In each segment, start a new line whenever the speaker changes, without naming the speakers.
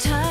time.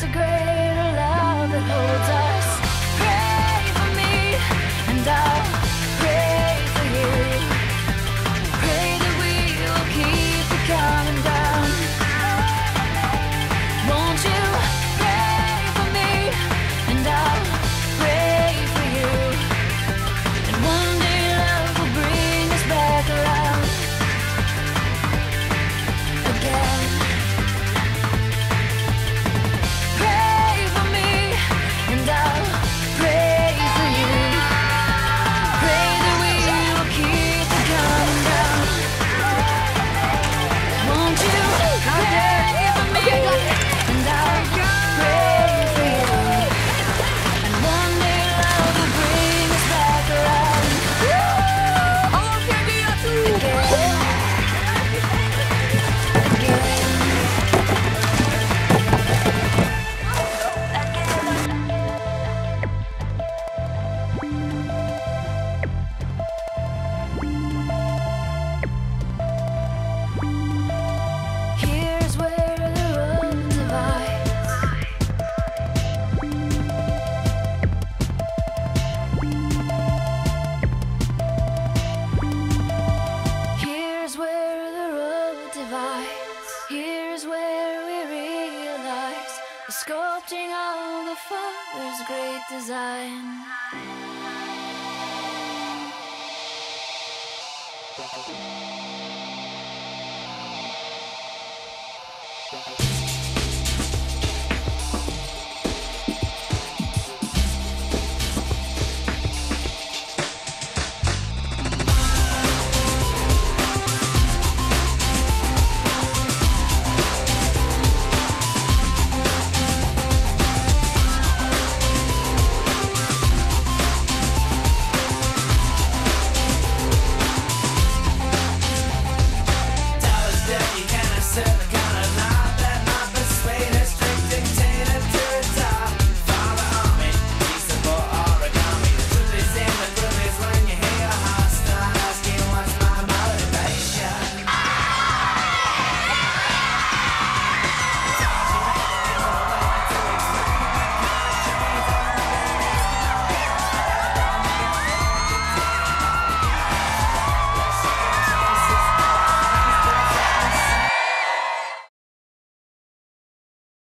there's a greater love that holds us. Sculpting all the Father's great design.